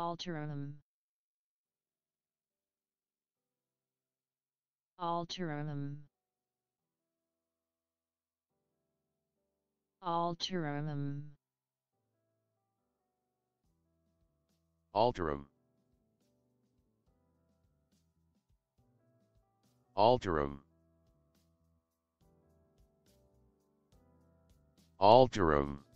Alterum. Alterum. Alterum. Alterum. Alterum. Alterum.